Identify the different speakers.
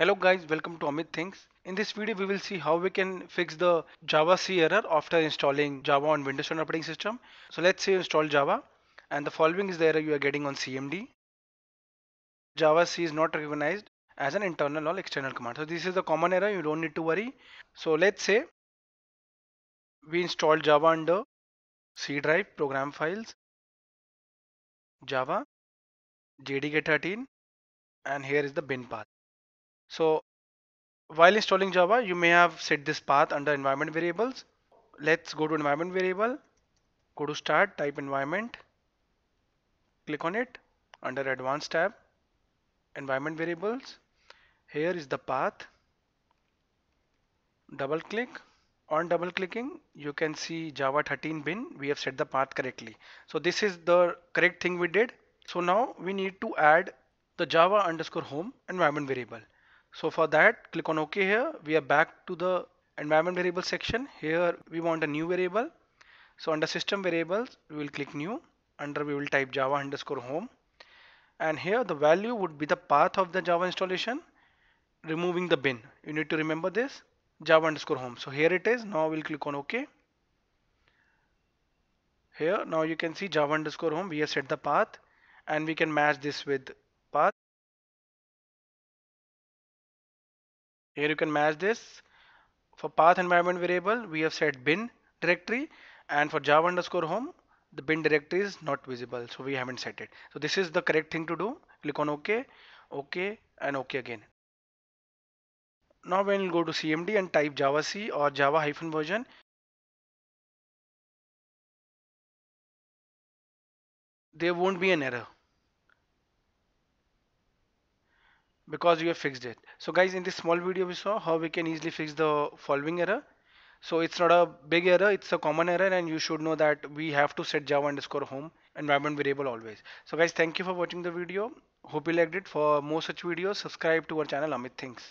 Speaker 1: Hello guys, welcome to Amit Thinks. In this video, we will see how we can fix the javac error after installing Java on Windows 10 operating system. So let's say install Java and the following is the error you are getting on CMD. javac is not recognized as an internal or external command. So this is a common error, you don't need to worry. So let's say we installed Java under C drive, program files, Java, JDK13 and here is the bin path. So while installing Java, you may have set this path under environment variables. Let's go to environment variable, go to start, type environment, click on it under advanced tab, environment variables. Here is the path. Double click. On double clicking, you can see Java 13 bin. We have set the path correctly. So this is the correct thing we did. So now we need to add the Java underscore home environment variable. So for that, click on OK here. We are back to the environment variable section. Here we want a new variable. So under system variables, we will click new. Under we will type java underscore home. And here the value would be the path of the Java installation, removing the bin. You need to remember this java underscore home. So here it is. Now we'll click on OK. Here now you can see java underscore home. We have set the path and we can match this with path Here you can match this. For path environment variable, we have set bin directory and for java underscore home, the bin directory is not visible. So we haven't set it. So this is the correct thing to do. Click on OK, OK and OK again. Now when you go to CMD and type javac or Java hyphen version, there won't be an error. Because you have fixed it. So guys, in this small video we saw how we can easily fix the following error. So it's not a big error, it's a common error and you should know that we have to set java underscore home environment variable always. So guys, thank you for watching the video. Hope you liked it. For more such videos, subscribe to our channel Amit Thinks.